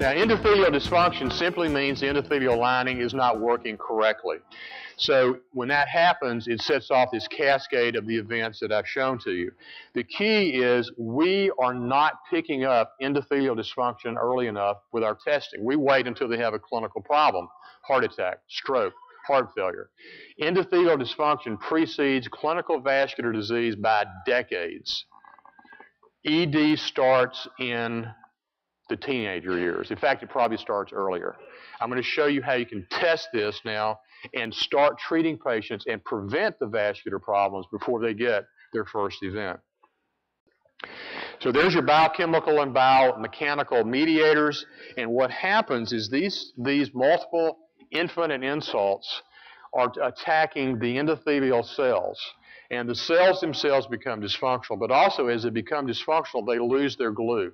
Now, endothelial dysfunction simply means the endothelial lining is not working correctly. So when that happens, it sets off this cascade of the events that I've shown to you. The key is we are not picking up endothelial dysfunction early enough with our testing. We wait until they have a clinical problem, heart attack, stroke, heart failure. Endothelial dysfunction precedes clinical vascular disease by decades. ED starts in the teenager years. In fact, it probably starts earlier. I'm going to show you how you can test this now and start treating patients and prevent the vascular problems before they get their first event. So there's your biochemical and biomechanical mediators. And what happens is these, these multiple infinite insults are attacking the endothelial cells. And the cells themselves become dysfunctional, but also as they become dysfunctional, they lose their glue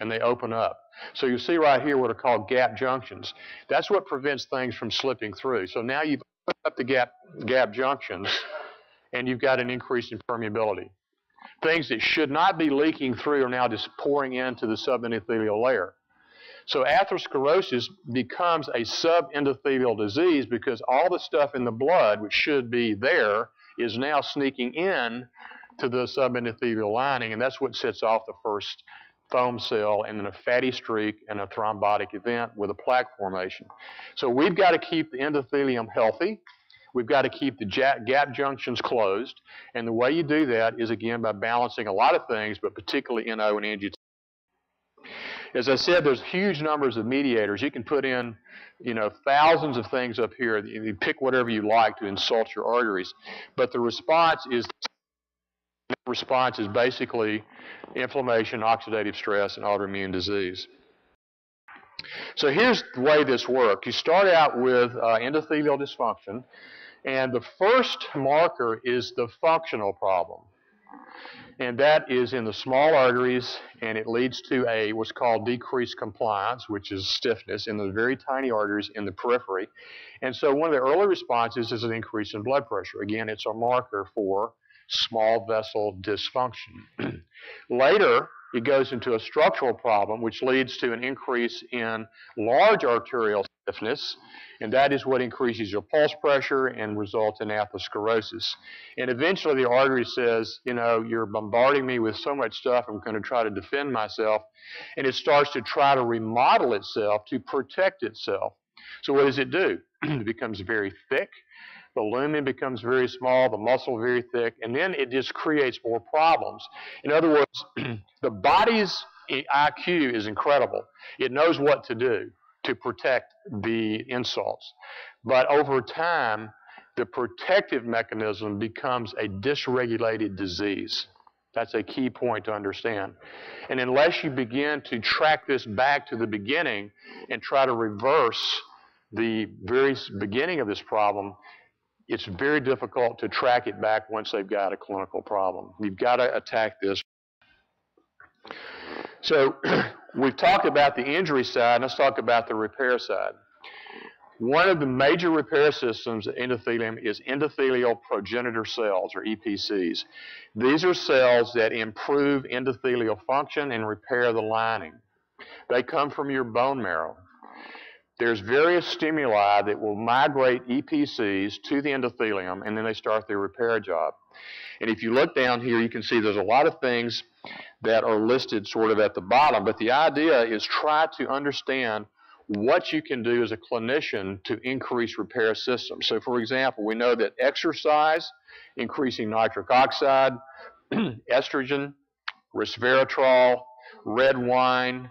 and they open up. So you see right here what are called gap junctions. That's what prevents things from slipping through. So now you've opened up the gap, gap junctions and you've got an increase in permeability. Things that should not be leaking through are now just pouring into the subendothelial layer. So atherosclerosis becomes a subendothelial disease because all the stuff in the blood, which should be there, is now sneaking in to the subendothelial lining, and that's what sets off the first foam cell and then a fatty streak and a thrombotic event with a plaque formation. So we've got to keep the endothelium healthy. We've got to keep the gap junctions closed. And the way you do that is, again, by balancing a lot of things, but particularly NO and angiotensin. As I said, there's huge numbers of mediators. You can put in, you know, thousands of things up here. You pick whatever you like to insult your arteries. But the response is response is basically inflammation, oxidative stress, and autoimmune disease. So here's the way this works. You start out with uh, endothelial dysfunction, and the first marker is the functional problem. And that is in the small arteries, and it leads to a what's called decreased compliance, which is stiffness in the very tiny arteries in the periphery. And so one of the early responses is an increase in blood pressure. Again, it's a marker for small vessel dysfunction. Later, it goes into a structural problem, which leads to an increase in large arterial stiffness, and that is what increases your pulse pressure and results in atherosclerosis. And eventually, the artery says, you know, you're bombarding me with so much stuff, I'm going to try to defend myself, and it starts to try to remodel itself to protect itself. So, what does it do? it becomes very thick the lumen becomes very small, the muscle very thick, and then it just creates more problems. In other words, the body's IQ is incredible. It knows what to do to protect the insults. But over time, the protective mechanism becomes a dysregulated disease. That's a key point to understand. And unless you begin to track this back to the beginning and try to reverse the very beginning of this problem, it's very difficult to track it back once they've got a clinical problem. You've got to attack this. So we've talked about the injury side, let's talk about the repair side. One of the major repair systems of endothelium is endothelial progenitor cells, or EPCs. These are cells that improve endothelial function and repair the lining. They come from your bone marrow there's various stimuli that will migrate EPCs to the endothelium, and then they start their repair job. And if you look down here, you can see there's a lot of things that are listed sort of at the bottom, but the idea is try to understand what you can do as a clinician to increase repair systems. So, for example, we know that exercise, increasing nitric oxide, estrogen, resveratrol, red wine,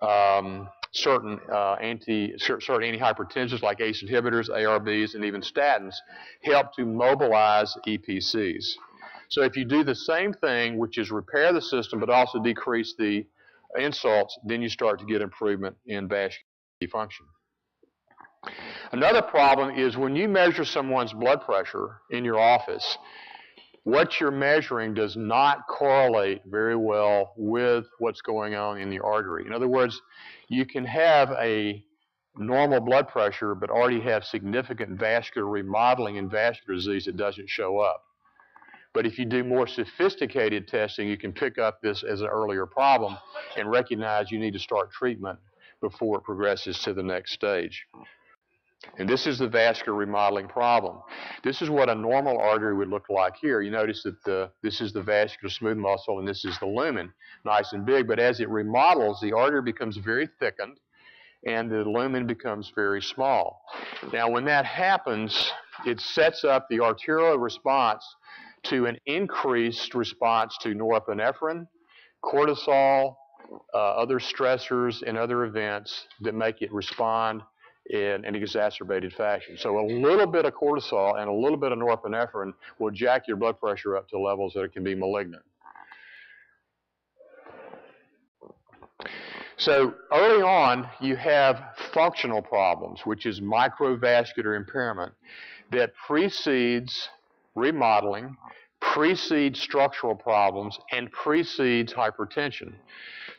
um, certain uh, anti certain antihypertensives like ACE inhibitors, ARBs, and even statins help to mobilize EPCs. So if you do the same thing, which is repair the system but also decrease the insults, then you start to get improvement in vascular function. Another problem is when you measure someone's blood pressure in your office, what you're measuring does not correlate very well with what's going on in the artery. In other words, you can have a normal blood pressure but already have significant vascular remodeling and vascular disease that doesn't show up. But if you do more sophisticated testing, you can pick up this as an earlier problem and recognize you need to start treatment before it progresses to the next stage. And this is the vascular remodeling problem. This is what a normal artery would look like here. You notice that the, this is the vascular smooth muscle and this is the lumen, nice and big. But as it remodels, the artery becomes very thickened and the lumen becomes very small. Now, when that happens, it sets up the arterial response to an increased response to norepinephrine, cortisol, uh, other stressors, and other events that make it respond in an exacerbated fashion. So a little bit of cortisol and a little bit of norepinephrine will jack your blood pressure up to levels that it can be malignant. So early on, you have functional problems, which is microvascular impairment, that precedes remodeling, precedes structural problems, and precedes hypertension.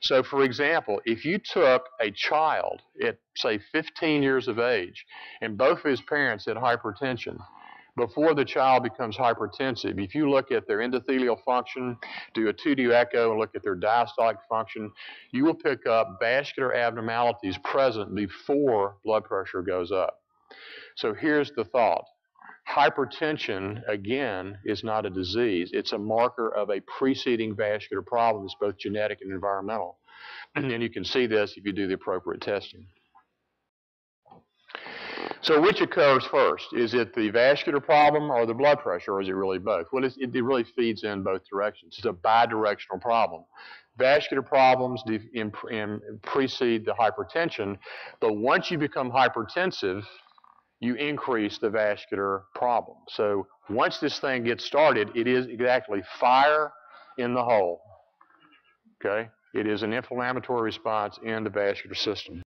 So, for example, if you took a child at, say, 15 years of age and both of his parents had hypertension, before the child becomes hypertensive, if you look at their endothelial function, do a 2D echo, and look at their diastolic function, you will pick up vascular abnormalities present before blood pressure goes up. So here's the thought Hypertension, again, is not a disease. It's a marker of a preceding vascular problem that's both genetic and environmental. And you can see this if you do the appropriate testing. So which occurs first? Is it the vascular problem or the blood pressure, or is it really both? Well, it, it really feeds in both directions. It's a bidirectional problem. Vascular problems precede the hypertension, but once you become hypertensive, you increase the vascular problem. So once this thing gets started, it is exactly fire in the hole. Okay? It is an inflammatory response in the vascular system.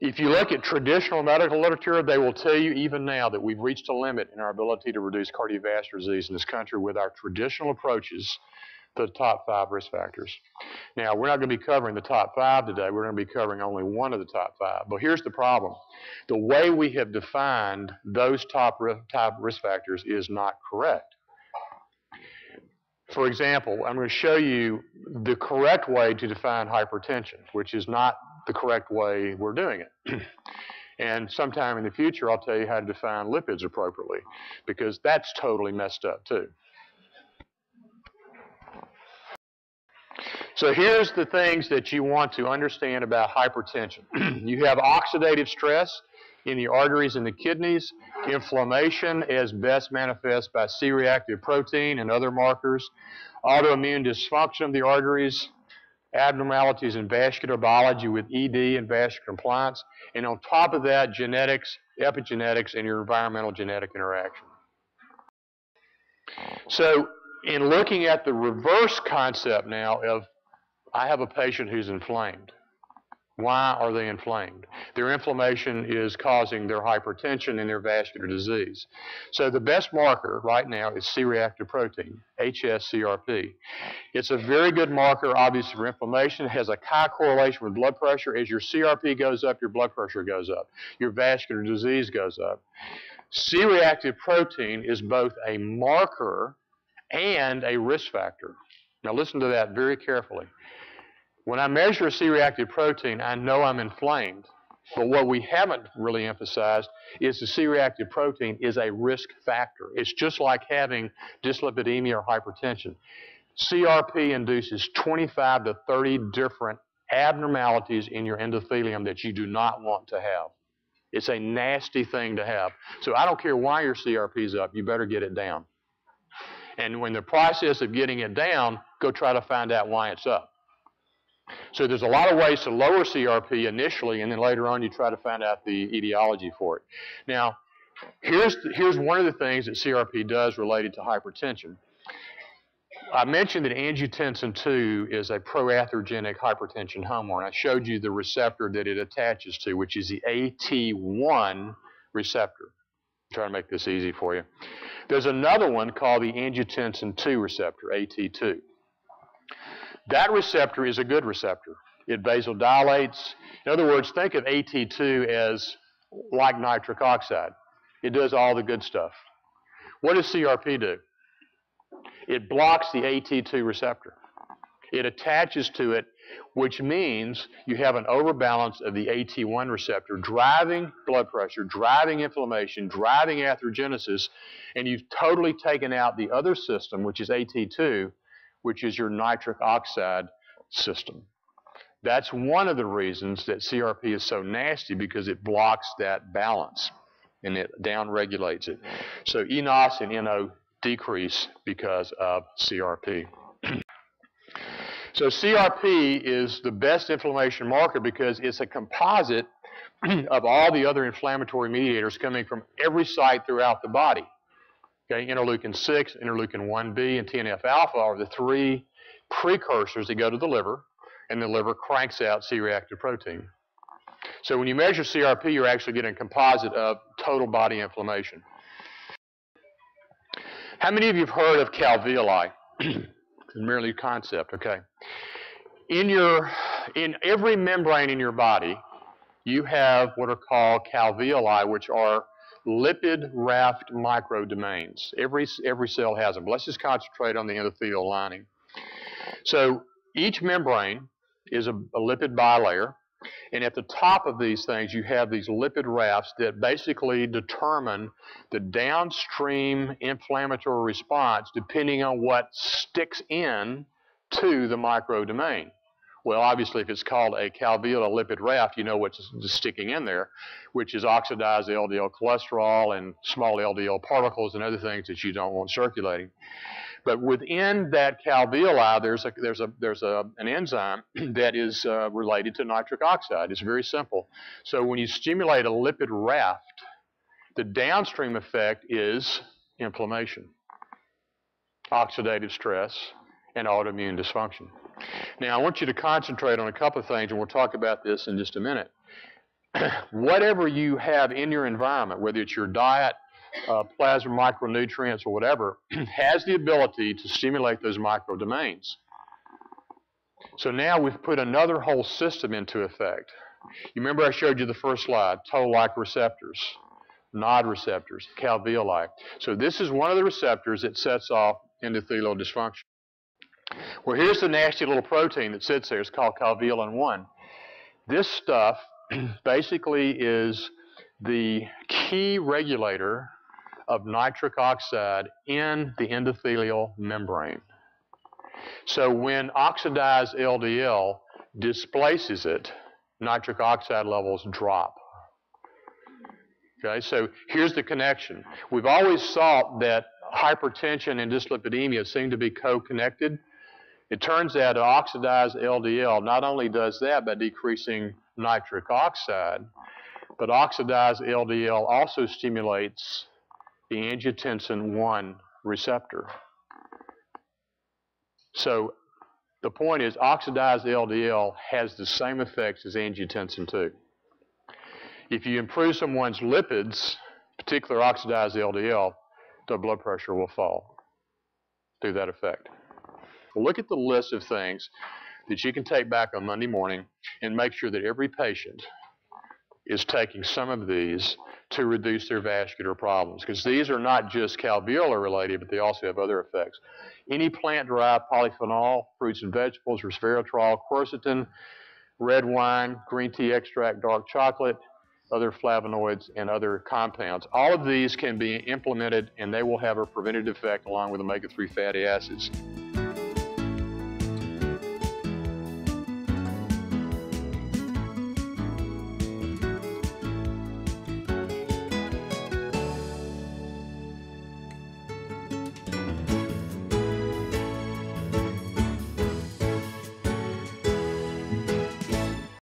If you look at traditional medical literature, they will tell you even now that we've reached a limit in our ability to reduce cardiovascular disease in this country with our traditional approaches the top five risk factors. Now, we're not going to be covering the top five today. We're going to be covering only one of the top five. But here's the problem. The way we have defined those top, top risk factors is not correct. For example, I'm going to show you the correct way to define hypertension, which is not the correct way we're doing it. and sometime in the future, I'll tell you how to define lipids appropriately, because that's totally messed up too. So here's the things that you want to understand about hypertension. you have oxidative stress in the arteries and the kidneys, inflammation as best manifest by C-reactive protein and other markers, autoimmune dysfunction of the arteries, abnormalities in vascular biology with ED and vascular compliance, and on top of that, genetics, epigenetics, and your environmental genetic interaction. So in looking at the reverse concept now of I have a patient who's inflamed. Why are they inflamed? Their inflammation is causing their hypertension and their vascular disease. So the best marker right now is C-reactive protein, HSCRP. It's a very good marker, obviously, for inflammation. It has a high correlation with blood pressure. As your CRP goes up, your blood pressure goes up. Your vascular disease goes up. C-reactive protein is both a marker and a risk factor. Now listen to that very carefully. When I measure a C-reactive protein, I know I'm inflamed. But what we haven't really emphasized is the C-reactive protein is a risk factor. It's just like having dyslipidemia or hypertension. CRP induces 25 to 30 different abnormalities in your endothelium that you do not want to have. It's a nasty thing to have. So I don't care why your CRP is up, you better get it down. And when the process of getting it down, go try to find out why it's up. So there's a lot of ways to lower CRP initially, and then later on you try to find out the etiology for it. Now, here's, here's one of the things that CRP does related to hypertension. I mentioned that angiotensin 2 is a proatherogenic hypertension hormone. I showed you the receptor that it attaches to, which is the AT1 receptor. I'm trying to make this easy for you. There's another one called the angiotensin 2 receptor, AT2. That receptor is a good receptor. It vasodilates. In other words, think of AT2 as like nitric oxide. It does all the good stuff. What does CRP do? It blocks the AT2 receptor. It attaches to it, which means you have an overbalance of the AT1 receptor driving blood pressure, driving inflammation, driving atherogenesis, and you've totally taken out the other system, which is AT2, which is your nitric oxide system. That's one of the reasons that CRP is so nasty because it blocks that balance and it downregulates it. So eNOS and NO decrease because of CRP. so CRP is the best inflammation marker because it's a composite of all the other inflammatory mediators coming from every site throughout the body. Okay, interleukin 6, interleukin 1b, and TNF alpha are the three precursors that go to the liver and the liver cranks out C-reactive protein. So when you measure CRP, you're actually getting a composite of total body inflammation. How many of you have heard of caveolae? merely a concept, okay. In your, in every membrane in your body, you have what are called caveolae, which are lipid raft microdomains. Every, every cell has them. Let's just concentrate on the endothelial lining. So each membrane is a, a lipid bilayer. And at the top of these things, you have these lipid rafts that basically determine the downstream inflammatory response depending on what sticks in to the microdomain. Well, obviously, if it's called a caveolar lipid raft, you know what's sticking in there, which is oxidized LDL cholesterol and small LDL particles and other things that you don't want circulating. But within that caveolae, there's a there's a there's a an enzyme that is uh, related to nitric oxide. It's very simple. So when you stimulate a lipid raft, the downstream effect is inflammation, oxidative stress, and autoimmune dysfunction. Now, I want you to concentrate on a couple of things, and we'll talk about this in just a minute. Whatever you have in your environment, whether it's your diet, uh, plasma micronutrients, or whatever, has the ability to stimulate those microdomains. So now we've put another whole system into effect. You remember I showed you the first slide, toll-like receptors, NOD receptors, caveolae. So this is one of the receptors that sets off endothelial dysfunction. Well, here's the nasty little protein that sits there. It's called caveolin 1. This stuff basically is the key regulator of nitric oxide in the endothelial membrane. So when oxidized LDL displaces it, nitric oxide levels drop. Okay, so here's the connection. We've always thought that hypertension and dyslipidemia seem to be co-connected. It turns out oxidized LDL not only does that by decreasing nitric oxide, but oxidized LDL also stimulates the angiotensin 1 receptor. So the point is oxidized LDL has the same effects as angiotensin 2. If you improve someone's lipids, particularly oxidized LDL, their blood pressure will fall through that effect. Look at the list of things that you can take back on Monday morning and make sure that every patient is taking some of these to reduce their vascular problems because these are not just caveolar related, but they also have other effects. Any plant-derived polyphenol, fruits and vegetables, resveratrol, quercetin, red wine, green tea extract, dark chocolate, other flavonoids, and other compounds. All of these can be implemented and they will have a preventative effect along with omega-3 fatty acids.